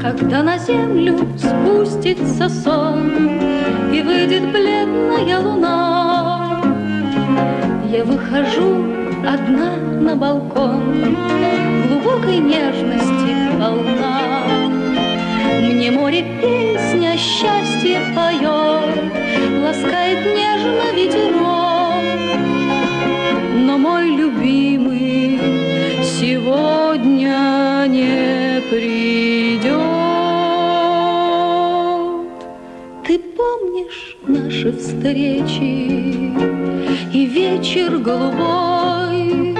Когда на землю спустится сон И выйдет бледная луна Я выхожу одна на балкон Глубокой нежности полна Мне море песня счастье поет Ласкает нежно ветерок. Но мой любимый сегодня не придет. Ты помнишь наши встречи И вечер голубой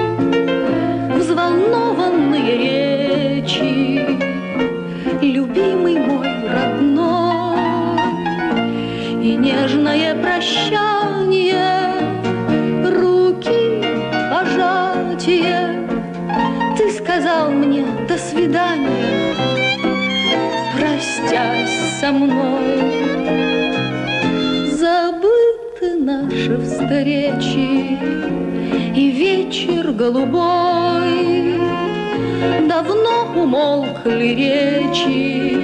Взволнованные речи? Любимый нежное прощание Руки пожатие. Ты сказал мне до свидания Простясь со мной Забыты наши встречи И вечер голубой. Давно умолкли речи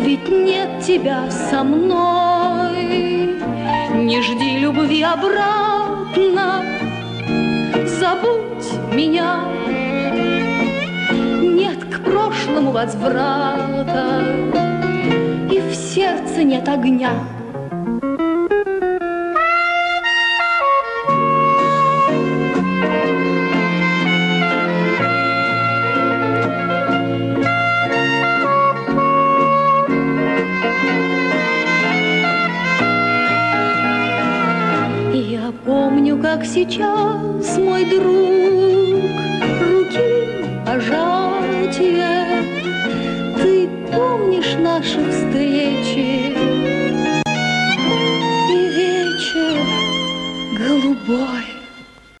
Ведь нет тебя со мной Не жди любви обратно Забудь меня. Нет к прошлому возврата И в сердце нет огня. Я как сейчас, мой друг, руки пожатия. Ты помнишь наши встречи и вечер голубой.